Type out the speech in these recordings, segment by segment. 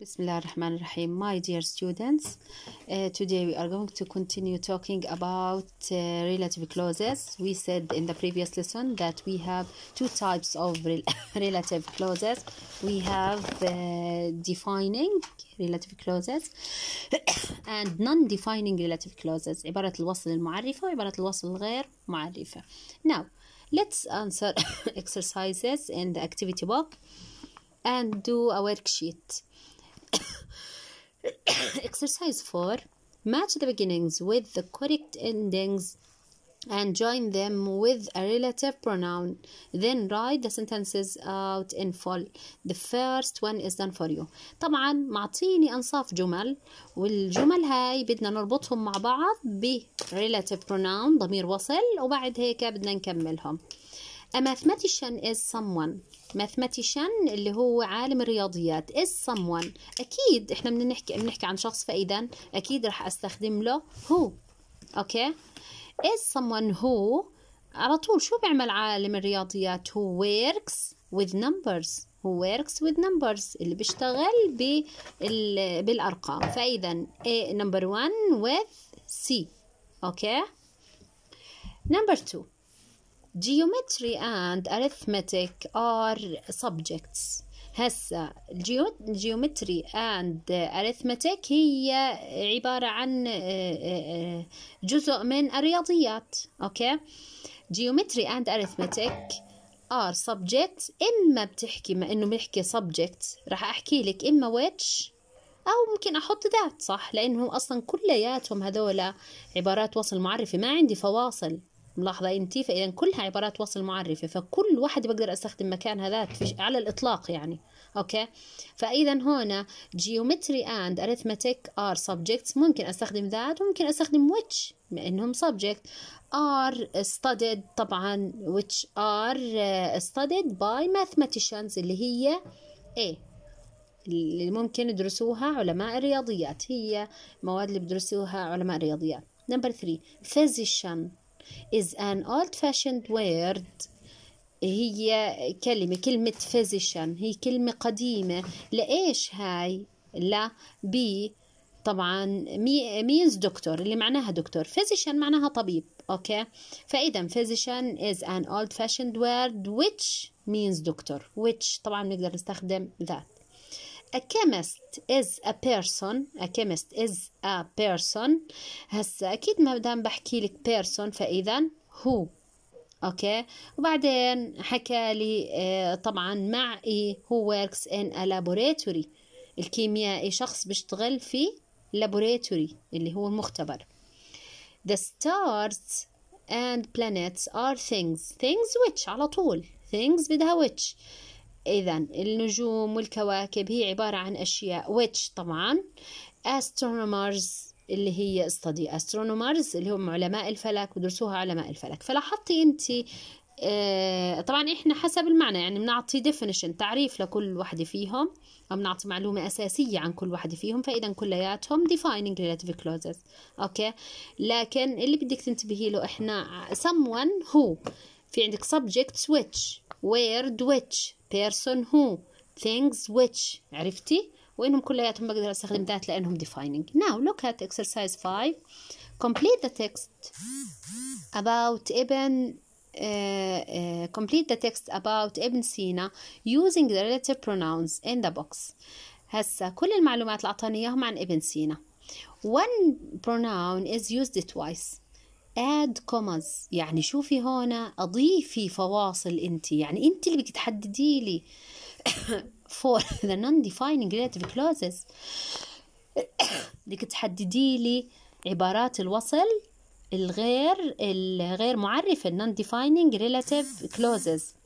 Bismillah ar-Rahman ar-Rahim. My dear students, uh, today we are going to continue talking about uh, relative clauses. We said in the previous lesson that we have two types of rel- relative clauses. We have uh, defining relative clauses and non-defining relative clauses. عبارة الوصل المعرفة وعبارة الوصل الغير معرفة. Now, let's answer exercises in the activity book and do a worksheet. Exercise 4 Match the beginnings with the correct endings and join them with a relative pronoun. Then write the sentences out in full. The first one is done for you. طبعا معطيني أنصاف جمل والجمل هاي بدنا نربطهم مع بعض ب relative pronoun ضمير وصل وبعد هيك بدنا نكملهم. A mathematician is someone. Mathematician اللي هو عالم الرياضيات is someone. أكيد إحنا بدنا نحكي بنحكي عن شخص فإذا. أكيد رح أستخدم له who أوكي؟ Is someone who على طول شو بيعمل عالم الرياضيات؟ Who works with numbers. Who works with numbers. اللي بيشتغل بال... بالأرقام. فإذا A number one with C. أوكي؟ Number two. Geometry and arithmetic are subjects. هسا geometry and arithmetic هي عبارة عن جزء من الرياضيات. أوكي؟ Geometry and arithmetic are subjects. إما بتحكي ما إنه بنحكي subjects. راح أحكي لك إما which أو ممكن أحط ذات صح؟ لانهم أصلا كلياتهم هذولا عبارات وصل معرفة. ما عندي فواصل. ملاحظة أنت فإذا كلها عبارات وصل معرفة فكل واحد بقدر أستخدم مكانها ذات على الإطلاق يعني. أوكي؟ فإذا هنا geometry and arithmetic are subjects. ممكن أستخدم ذات وممكن أستخدم which إنهم subject. Are studied طبعا which are studied by mathematicians اللي هي A. اللي ممكن يدرسوها علماء الرياضيات هي مواد اللي بدرسوها علماء الرياضيات. Number three physician. Is an old fashioned word. هي كلمة كلمة physician هي كلمة قديمة. لإيش هاي؟ لا بي طبعا means doctor اللي معناها دكتور. physician معناها طبيب أوكي؟ فإذا physician is an old fashioned word which means doctor. which طبعا نقدر نستخدم that A chemist is a person a chemist is a person هسا أكيد ما دام بحكي لك person فإذا هو أوكي وبعدين حكى لي آه طبعا مع إيه هو works in a laboratory الكيميائي شخص بيشتغل في laboratory اللي هو المختبر The stars and planets are things things which على طول things بدها which إذا النجوم والكواكب هي عبارة عن أشياء. Which طبعا astronomers اللي هي study astronomers اللي هم علماء الفلك ودرسوها علماء الفلك. فلاحظتي أنت آه طبعا إحنا حسب المعنى يعني بنعطي definition تعريف لكل واحدة فيهم أو بنعطي معلومة أساسية عن كل واحدة فيهم فإذا كلياتهم defining relative clauses. أوكي؟ لكن اللي بدك تنتبهي له إحنا someone who في عندك subjects which word which. Person who things which عرفتي وإنهم كلياتهم بقدر أستخدم ذات لأنهم defining now look at exercise 5 complete the text about Ibn uh, uh, complete the text about Ibn Sina using the relative pronouns in the box هسا كل المعلومات اللي أعطاني إياهم عن ابن سينا one pronoun is used twice add commas. يعني شوفي هنا أضيفي فواصل أنت. يعني أنت اللي بدك تحددي لي for the non-defining relative clauses. بدك تحددي لي عبارات الوصل الغير الغير معرفة non-defining relative clauses.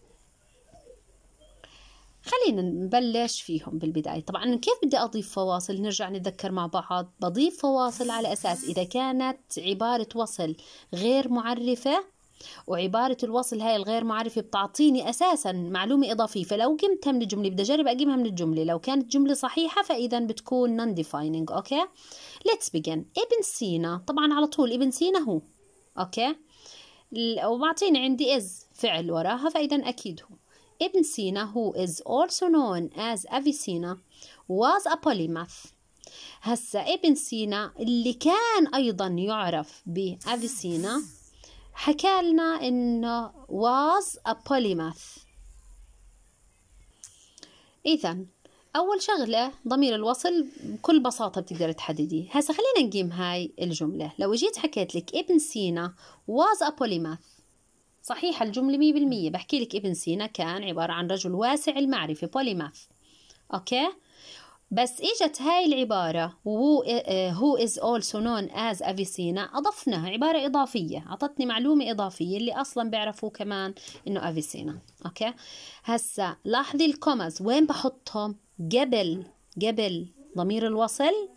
خلينا نبلش فيهم بالبداية. طبعا كيف بدي أضيف فواصل؟ نرجع نتذكر مع بعض. بضيف فواصل على أساس إذا كانت عبارة وصل غير معرفة وعبارة الوصل هاي الغير معرفة بتعطيني أساسا معلومة إضافية. فلو قمتها من الجملة بدي أجرب أجيبها من الجملة. لو كانت جملة صحيحة فإذا بتكون non-defining أوكي؟ Let's begin. ابن سينا. طبعا على طول ابن سينا هو أوكي؟ ومعطيني عندي is فعل وراها فإذا أكيد هو. ابن سينا who is also known as Avicenna was a polymath. هسا ابن سينا اللي كان أيضا يعرف بأفيسينا حكى لنا إنه was a polymath. إذا أول شغلة ضمير الوصل بكل بساطة بتقدر تحدديه. هسا خلينا نقيم هاي الجملة. لو جيت حكيت لك ابن سينا was a polymath صحيحة الجملة مية بالمية. بحكي لك ابن سينا كان عبارة عن رجل واسع المعرفة بوليماث أوكي؟ بس إجت هاي العبارة who, who is also known as Avicenna أضفناها. عبارة إضافية أعطتني معلومة إضافية اللي أصلا بيعرفوا كمان إنه Avicenna أوكي؟ هسا لاحظي ال commas وين بحطهم؟ قبل قبل ضمير الوصل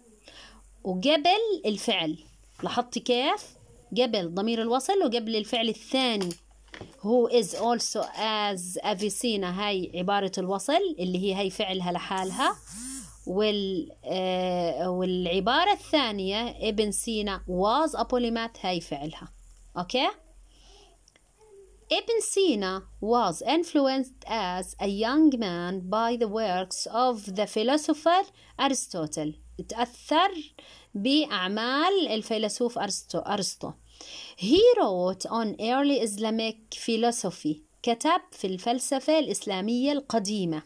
وقبل الفعل. لاحظتي كيف؟ قبل ضمير الوصل وقبل الفعل الثاني. Who is also as Avicenna هاي عبارة الوصل اللي هي هي فعلها لحالها. وال آه والعبارة الثانية ابن سينا was polymath هاي فعلها. أوكي Ibn Sina was influenced as a young man by the works of the philosopher Aristotle. تأثر بأعمال الفيلسوف أرسطو أرسطو. He wrote on early Islamic philosophy كتب في الفلسفة الإسلامية القديمة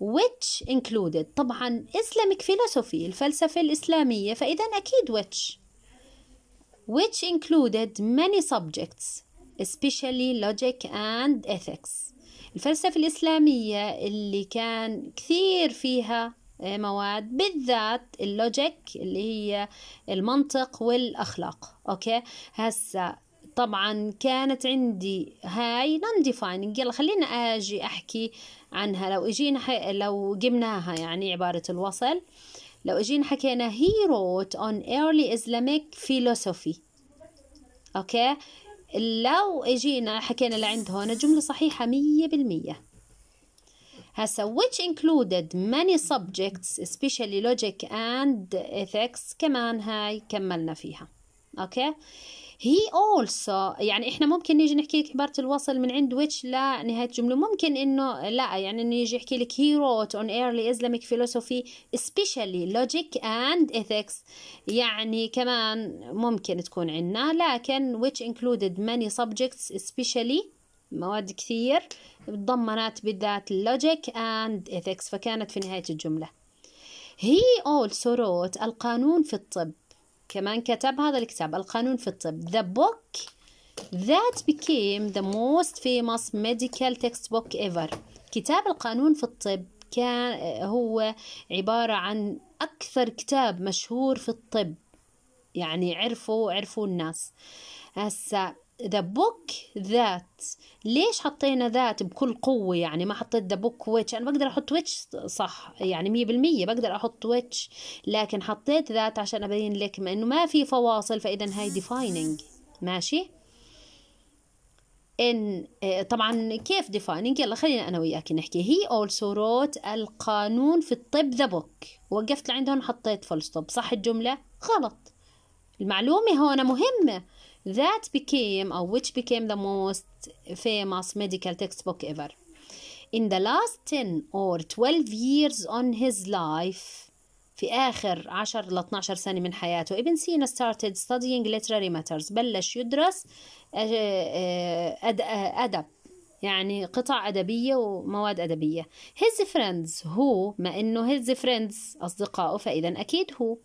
which included طبعا Islamic philosophy الفلسفة الإسلامية فإذا أكيد which which included many subjects especially logic and ethics الفلسفة الإسلامية اللي كان كثير فيها مواد بالذات ال logic اللي هي المنطق والأخلاق. أوكي؟ هسا طبعا كانت عندي هاي non-defining يلا خلينا أجي أحكي عنها. لو إجينا. لو جبناها يعني عبارة الوصل. لو إجينا حكينا he wrote on early Islamic philosophy. أوكي؟ لو إجينا حكينا لعند هون جملة صحيحة مية بالمية. هسا which included many subjects especially logic and ethics كمان هاي كملنا فيها أوكي هي also يعني إحنا ممكن نيجي نحكي لك عبارة الوصل من عند which لنهاية الجملة ممكن انه لا يعني انه يجي يحكي لك he wrote on early Islamic philosophy especially logic and ethics يعني كمان ممكن تكون عنا لكن which included many subjects especially مواد كثير تضمنت بالذات logic and ethics فكانت في نهاية الجملة. He also wrote القانون في الطب. كمان كتب هذا الكتاب القانون في الطب. The book that became the most famous medical textbook ever. كتاب القانون في الطب كان هو عبارة عن أكثر كتاب مشهور في الطب. يعني عرفوا عرفوا الناس. هسا the book that. ليش حطينا ذات بكل قوة؟ يعني ما حطيت the book which. أنا بقدر أحط which صح يعني مية بالمية بقدر أحط which لكن حطيت ذات عشان أبين لك ما إنه ما في فواصل فإذا هاي defining. ماشي؟ إن طبعا كيف defining يلا خلينا أنا وياك نحكي. He also wrote القانون في الطب the book. وقفت لعندهم حطيت full stop. صح الجملة؟ غلط. المعلومة هون مهمة. That became or which became the most famous medical textbook ever. In the last 10 or 12 years on his life في آخر 10 ل 12 سنة من حياته ابن سينا started studying literary matters بلش يدرس أدب يعني قطع أدبية ومواد أدبية. His friends who ما إنه his friends أصدقائه فإذا أكيد هو.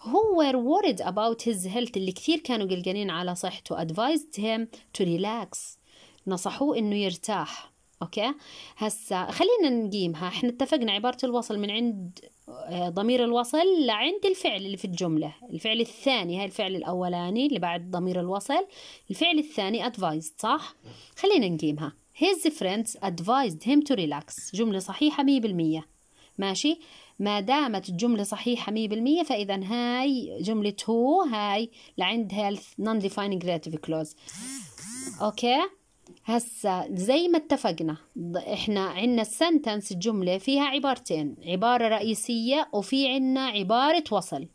Who were worried about his health اللي كثير كانوا قلقانين على صحته advised him to relax. نصحوه إنه يرتاح. أوكي؟ هسا خلينا نقيمها. إحنا اتفقنا عبارة الوصل من عند ضمير الوصل لعند الفعل اللي في الجملة. الفعل الثاني هاي الفعل الأولاني اللي بعد ضمير الوصل. الفعل الثاني advised صح؟ خلينا نقيمها. His friends advised him to relax. جملة صحيحة مية بالمية. ماشي؟ ما دامت الجملة صحيحة مية بالمية فإذا هاي جملة هو هاي لعند health non-defining relative clause. أوكي؟ هسا زي ما اتفقنا إحنا عنا ال sentence الجملة فيها عبارتين عبارة رئيسية وفي عنا عبارة وصل.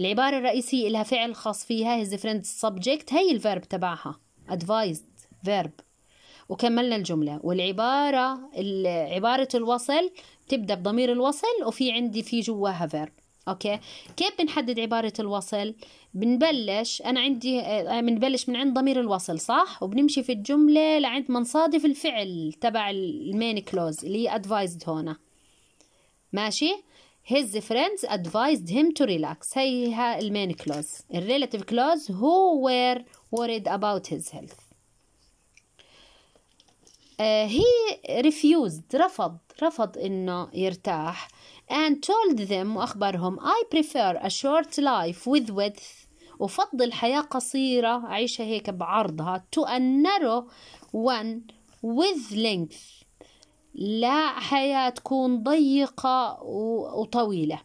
العبارة الرئيسية لها فعل خاص فيها his friend subject هي ال verb تبعها. Advised verb. وكملنا الجملة. والعبارة عبارة الوصل تبدأ بضمير الوصل وفي عندي في جواها verb أوكي؟ كيف بنحدد عبارة الوصل؟ بنبلش أنا عندي آه، بنبلش من عند ضمير الوصل صح؟ وبنمشي في الجملة لعند منصادف الفعل تبع ال main clause اللي هي advised هنا. ماشي؟ His friends advised him to relax. هي ال main clause ال relative clause who were worried about his health. Uh, he refused رفض رفض انه يرتاح and told them وأخبرهم I prefer a short life with width أفضل حياة قصيرة أعيشها هيك بعرضها to a narrow one with length لا حياة تكون ضيقة وطويلة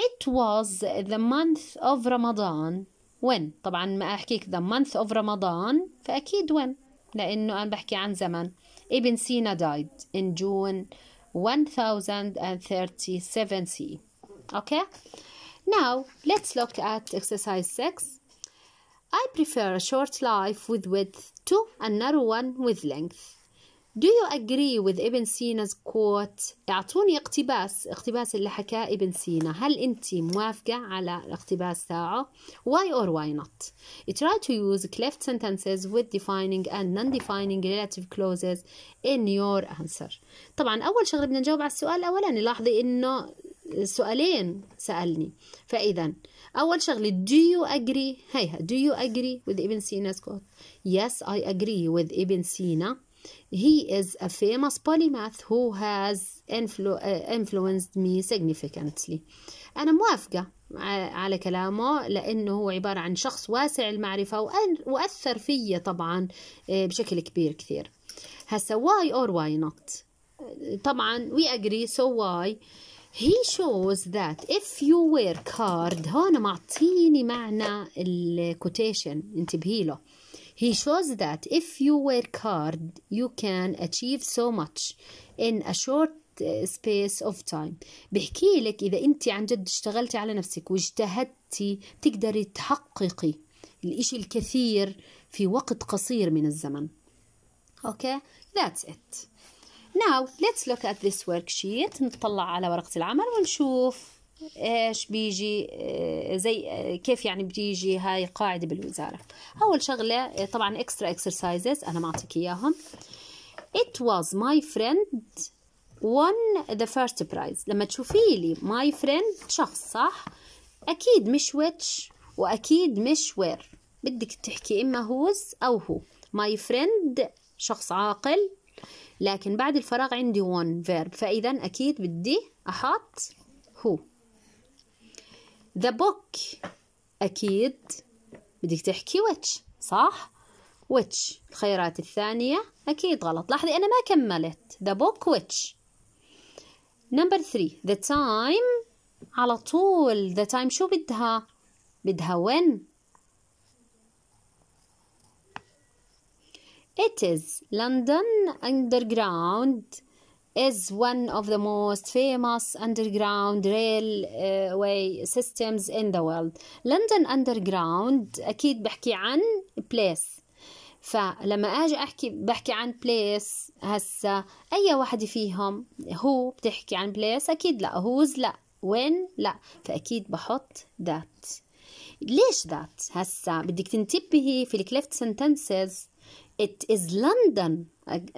It was the month of Ramadan when طبعا ما أحكيك the month of Ramadan فأكيد when لأنه أنا بحكي عن زمن ابن سينا died in June 1037 C. Okay? Now, let's look at exercise 6. I prefer a short life with width to a narrow one with length. Do you agree with ابن سينا's quote? اعطوني اقتباس اقتباس اللي حكاه ابن سينا هل أنت موافقة على الاقتباس تاعه؟ Why or why not? Try to use cleft sentences with defining and non-defining relative clauses in your answer. طبعا أول شغلة بدنا نجاوب على السؤال الاولاني لاحظي إنه سؤالين سألني. فإذا أول شغلة do you agree هيها do you agree with ابن سينا's quote yes I agree with ابن سينا He is a famous polymath who has influ uh, influenced me significantly. أنا موافقة على كلامه لأنه هو عبارة عن شخص واسع المعرفة وأثر فيا طبعا بشكل كبير كثير. هسا why or why not؟ طبعا we agree so why he shows that if you wear card هون معطيني معنى الكوتيشن انتبهي له He shows that if you work hard, you can achieve so much in a short uh, space of time بحكي لك إذا أنت عن جد اشتغلتي على نفسك واجتهدتي تقدري تحققي الإشي الكثير في وقت قصير من الزمن Okay, that's it. Now, let's look at this worksheet. نطلع على ورقة العمل ونشوف إيش بيجي آه، زي آه، كيف يعني بتيجي هاي قاعدة بالوزارة. أول شغلة آه، طبعا extra exercises أنا معطيك إياهم. It was my friend won the first prize. لما تشوفي لي my friend شخص صح؟ أكيد مش which وأكيد مش where. بدك تحكي إما whose أو هو my friend شخص عاقل لكن بعد الفراغ عندي one verb. فإذا أكيد بدي أحط هو the book أكيد بدك تحكي which صح which الخيارات الثانية أكيد غلط لاحظي أنا ما كملت the book which number three the time على طول the time شو بدها بدها when it is London underground is one of the most famous underground railway systems in the world London Underground أكيد بحكي عن place فلما أجي أحكي بحكي عن place هسا أي واحدة فيهم هو بتحكي عن place أكيد لا who's لا when لا فأكيد بحط that ليش that هسا بدك تنتبهي في ال cleft sentences it is London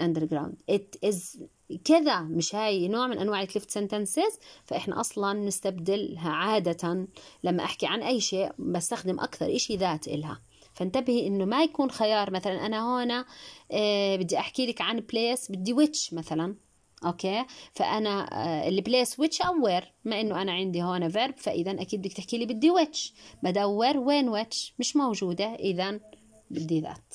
underground it is كذا مش هاي نوع من أنواع ال cleft sentences فإحنا أصلا نستبدلها عادة لما أحكي عن أي شيء بستخدم أكثر إشي that إلها. فانتبهي إنه ما يكون خيار مثلا أنا هون آه بدي أحكي لك عن place بدي which مثلا. أوكي؟ فأنا ال place which أو where ما إنه أنا عندي هون verb فاذا أكيد بدك تحكي لي بدي ويتش بدور وين ويتش مش موجودة اذا بدي that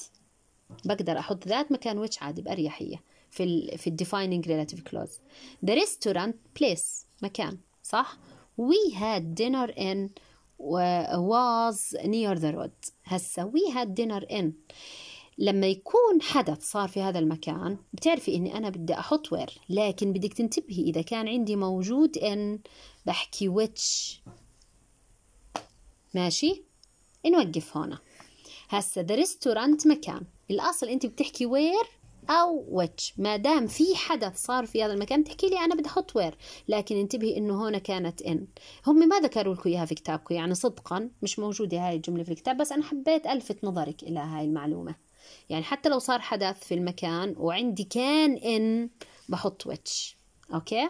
بقدر أحط that مكان which عادي بأريحية. في ال في defining relative clause. The restaurant place مكان صح؟ We had dinner in was near the road. هسا we had dinner in. لما يكون حدث صار في هذا المكان بتعرفي إني أنا بدي أحط وير لكن بدك تنتبهي إذا كان عندي موجود ان بحكي which. ماشي؟ نوقف هنا. هسا the restaurant مكان. الأصل أنت بتحكي وير أو which ما دام في حدث صار في هذا المكان تحكي لي أنا بدي أحط where. لكن انتبهي إنه هنا كانت in هم ما ذكروا لكم إياها في كتابكم يعني صدقا مش موجودة هاي الجملة في الكتاب بس أنا حبيت ألفت نظرك إلى هاي المعلومة. يعني حتى لو صار حدث في المكان وعندي كان in بحط which أوكي؟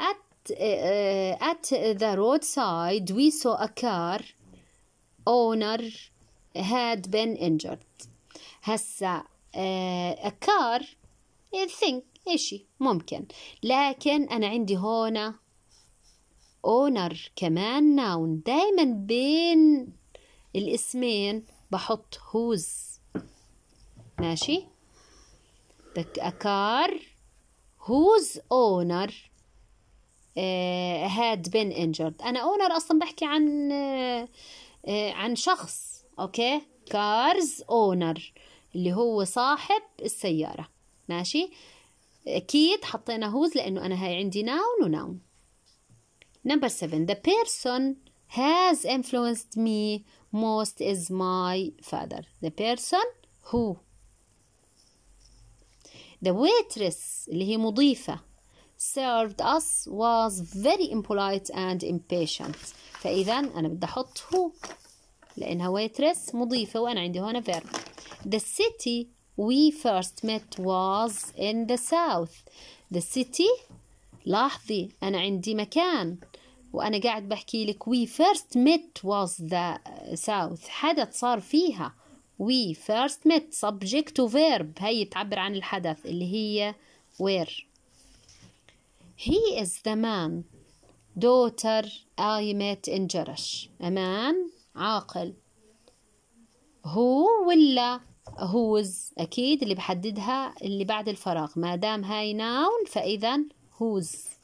At uh, at the roadside we saw a car owner had been injured. هسا آه أكار thing إشي ممكن. لكن أنا عندي هنا owner كمان noun. دايما بين الاسمين بحط whose ماشي؟ car whose owner هاد بين انجرد أنا owner أصلا بحكي عن آه، آه، عن شخص أوكي؟ car's owner اللي هو صاحب السيارة ماشي أكيد حطينا whose لأنه أنا هاي عندي noun و noun number seven the person has influenced me most is my father the person who the waitress اللي هي مضيفة served us was very impolite and impatient فإذا أنا بدي أحط هو لأنها waitress مضيفة وأنا عندي هنا verb the city we first met was in the south the city لاحظي أنا عندي مكان وأنا قاعد بحكي لك we first met was the south حدث صار فيها we first met subject to verb هي تعبر عن الحدث اللي هي where he is the man daughter I met in جرش a man عاقل. هو ولا whose أكيد اللي بحددها اللي بعد الفراغ. ما دام هاي noun فإذا whose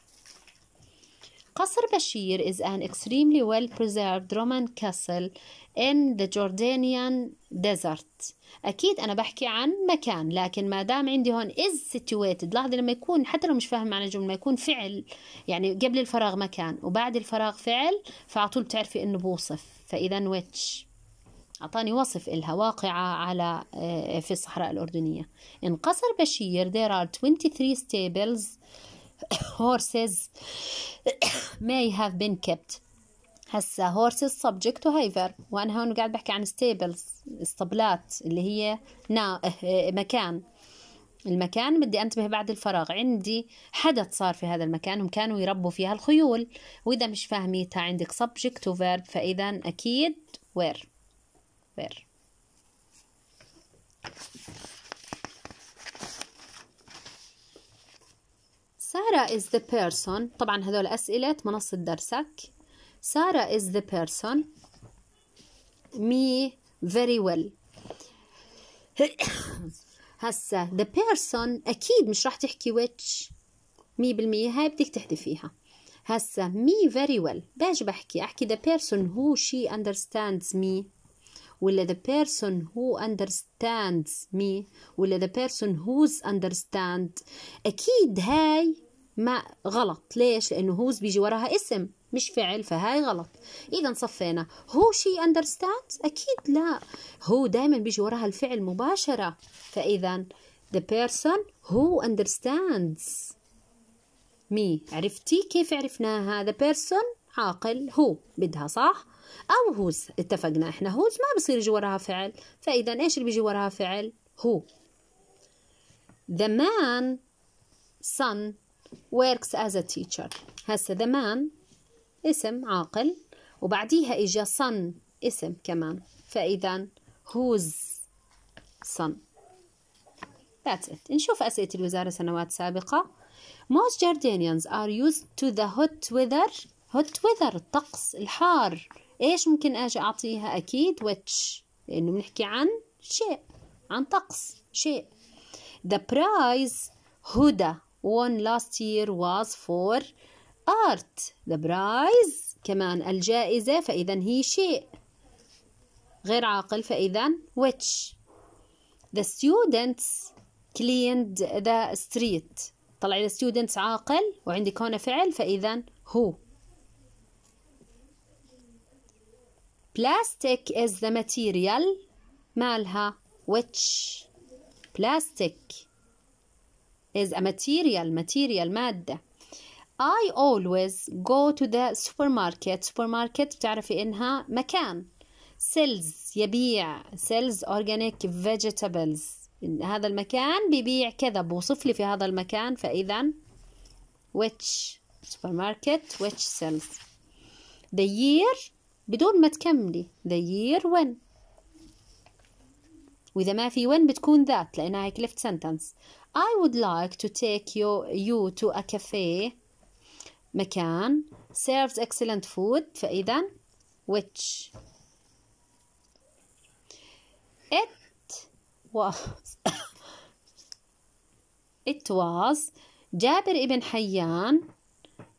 قصر بشير is an extremely well preserved Roman castle in the Jordanian desert. أكيد أنا بحكي عن مكان لكن ما دام عندي هون is situated لاحظي لما يكون حتى لو مش فاهم معنى الجملة يكون فعل يعني قبل الفراغ مكان وبعد الفراغ فعل فعطول بتعرفي إنه بوصف. فإذا which أعطاني وصف إلها واقعة على في الصحراء الأردنية. In قصر بشير there are 23 stables horses may have been kept. هسا horses subject وهي verb وأنا هون قاعد بحكي عن stables اسطبلات اللي هي نا مكان. المكان بدي أنتبه بعد الفراغ. عندي حدث صار في هذا المكان هم كانوا يربوا فيها الخيول. وإذا مش فاهميتها عندك subject و verb فإذا أكيد where. where. سارة is the person طبعا هذول أسئلة منصة درسك سارة is the person me very well هسا the person أكيد مش راح تحكي which مية بالمية هاي بدك تحذفيها هسا me very well باجي بحكي أحكي the person who she understands me ولا the person who understands me ولا the person who's understand أكيد هاي ما غلط. ليش؟ لأنه who's بيجي وراها اسم مش فعل فهاي غلط. إذا صفينا. هو شي understands أكيد لا. هو دائما بيجي وراها الفعل مباشرة. فإذا the person who understands. me عرفتي كيف عرفناها؟ the person عاقل who بدها صح؟ أو whose اتفقنا إحنا whose ما بصير يجي وراها فعل. فإذا إيش اللي بيجي وراها فعل؟ who. The man son works as a teacher. هسا the man اسم عاقل وبعديها إجا son اسم كمان. فإذا whose son. That's it. نشوف أسئلة الوزارة سنوات سابقة. Most Jordanians are used to the hot weather hot weather الطقس الحار. إيش ممكن أجي أعطيها أكيد؟ Which لأنه بنحكي عن شيء عن طقس شيء. The prize هدى. Won last year was for art The prize كمان الجائزة فإذا هي شيء غير عاقل فإذا which The students cleaned the street طلع the students عاقل وعندك هنا فعل فإذا هو Plastic is the material مالها which plastic is a material material مادة I always go to the supermarket supermarket بتعرفي إنها مكان sells يبيع sells organic vegetables هذا المكان بيبيع كذا بوصف لي في هذا المكان فإذا which supermarket which sells the year بدون ما تكملي the year when وإذا ما في when بتكون ذات لأنها هيك left sentence I would like to take you, you to a cafe مكان serves excellent food فإذا which it was it was جابر ابن حيان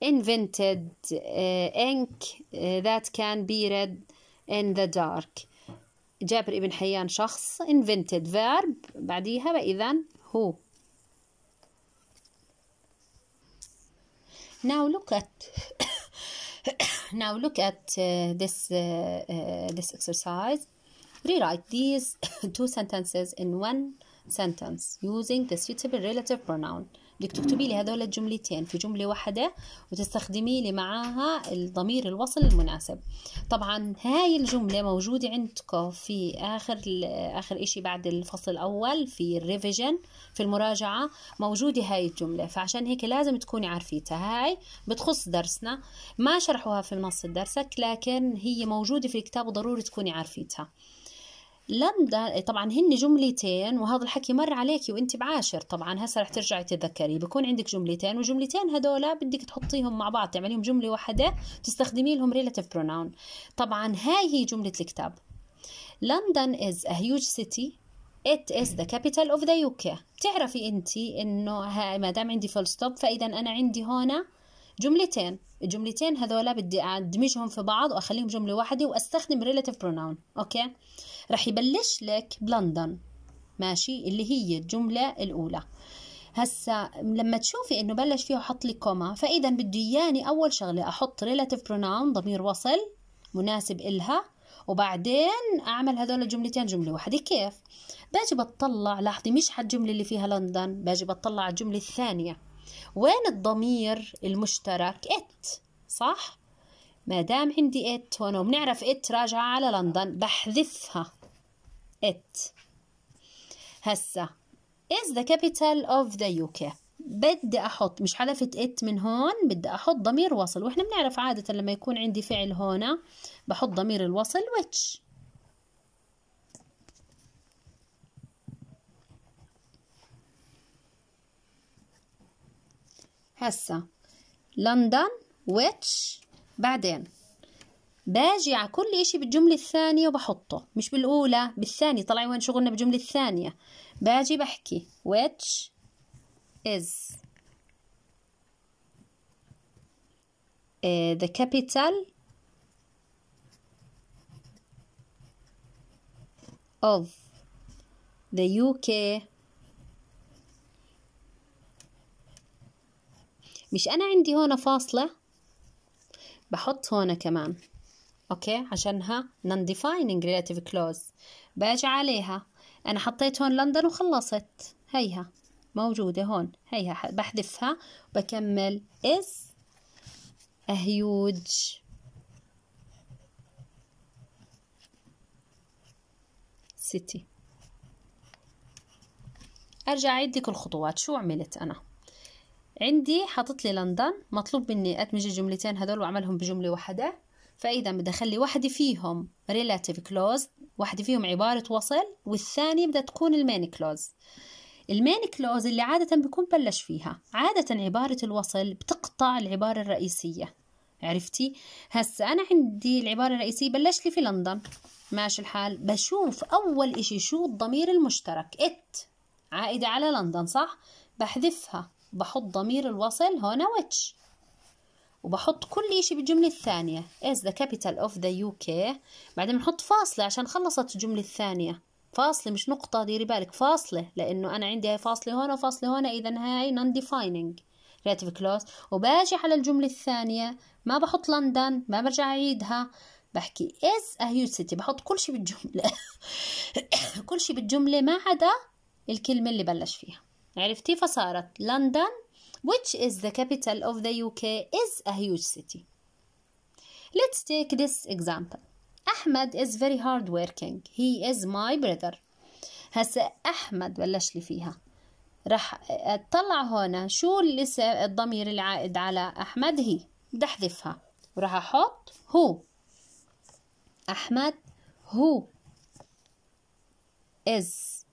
invented uh, ink uh, that can be read in the dark جابر ابن حيان شخص invented verb بعديها وإذا هو now look at now look at uh, this uh, uh, this exercise rewrite these two sentences in one sentence using the suitable relative pronoun بدك تكتبي لي هذول الجملتين في جملة واحدة وتستخدمي لي معاها الضمير الوصل المناسب. طبعا هاي الجملة موجودة عندكم في آخر آخر إشي بعد الفصل الأول في ال revision في المراجعة موجودة هاي الجملة. فعشان هيك لازم تكوني عارفيتها. هاي بتخص درسنا. ما شرحوها في منصة درسك لكن هي موجودة في الكتاب وضروري تكوني عارفيتها. لندن طبعا هن جملتين وهذا الحكي مر عليكي وأنت بعاشر. طبعا هسه رح ترجعي تتذكري. بكون عندك جملتين وجملتين هدول بدك تحطيهم مع بعض تعمليهم جملة واحدة تستخدمي لهم relative pronoun. طبعا هاي هي جملة الكتاب. لندن is a huge city. It is the capital of the UK بتعرفي أنت إنه ما دام عندي full stop فإذا أنا عندي هنا جملتين. الجملتين هذولا بدي أدمجهم في بعض وأخليهم جملة واحدة وأستخدم relative pronoun. okay؟ رح يبلش لك بلندن. ماشي؟ اللي هي الجملة الأولى. هسا لما تشوفي إنه بلش فيه وحط لي comma فإذا بده إياني أول شغلة أحط relative pronoun ضمير وصل مناسب إلها وبعدين أعمل هذول الجملتين جملة واحدة. كيف؟ باجي بطلع لاحظي مش على الجملة اللي فيها لندن باجي بطلع على الجملة الثانية. وين الضمير المشترك؟ ات صح؟ ما دام عندي ات هون وبنعرف ات راجعة على لندن بحذفها. ات هسا is the capital of the UK بدي أحط مش حذفت ات من هون بدي أحط ضمير وصل. وإحنا بنعرف عادة لما يكون عندي فعل هنا بحط ضمير الوصل which. هسا لندن which. بعدين. باجي على كل إشي بالجملة الثانية وبحطه مش بالأولى بالثانية طلعي وين شغلنا بالجملة الثانية. باجي بحكي which is uh, the capital of the UK مش أنا عندي هون فاصلة بحط هون كمان. أوكي؟ عشانها non-defining relative clause. بأجي عليها. أنا حطيت هون لندن وخلصت. هيها. موجودة هون. هيها. بحذفها. بكمل. Is a huge city. أرجع أعيد الخطوات شو عملت أنا؟ عندي حاطط لي لندن مطلوب مني أدمج الجملتين هذول وأعملهم بجملة واحدة. فإذا بدي أخلي واحدة فيهم relative clause واحدة فيهم عبارة وصل والثانية بدها تكون المين كلوز ال main clause اللي عادة بكون بلش فيها. عادة عبارة الوصل بتقطع العبارة الرئيسية. عرفتي؟ هسا أنا عندي العبارة الرئيسية بلش لي في لندن. ماشي الحال. بشوف أول إشي شو الضمير المشترك. it عائدة على لندن صح؟ بحذفها. بحط ضمير الوصل هنا which وبحط كل إشي بالجملة الثانية. is the capital of the UK بعدين بنحط فاصلة عشان خلصت الجملة الثانية. فاصلة مش نقطة ديري بالك. فاصلة لأنه أنا عندي هاي فاصلة هنا وفاصلة هنا إذا هاي non defining relative clause. وباجي على الجملة الثانية. ما بحط لندن ما برجع أعيدها. بحكي is a huge city. بحط كل شيء بالجملة. كل شيء بالجملة ما عدا الكلمة اللي بلش فيها. عرفتي؟ فصارت لندن which is the capital of the UK is a huge city let's take this example أحمد is very hard working he is my brother هسا أحمد بلش لي فيها راح اطلع هنا شو الاسم الضمير العائد على أحمد هي بدي أحذفها وراح أحط هو أحمد هو is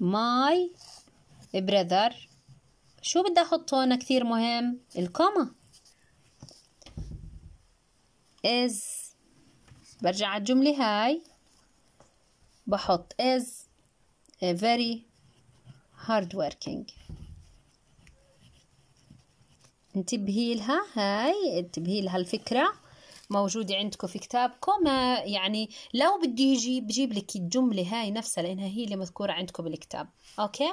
my brother شو بدي أحط هون كثير مهم؟ الكوما. Is. برجع على الجملة هاي. بحط is a very hard working. انتبهي لها هاي انتبهي لها الفكرة. موجودة عندكم في كتابكم. يعني لو بدي يجي بجيب لك الجملة هاي نفسها لأنها هي اللي مذكورة عندكم بالكتاب. أوكي؟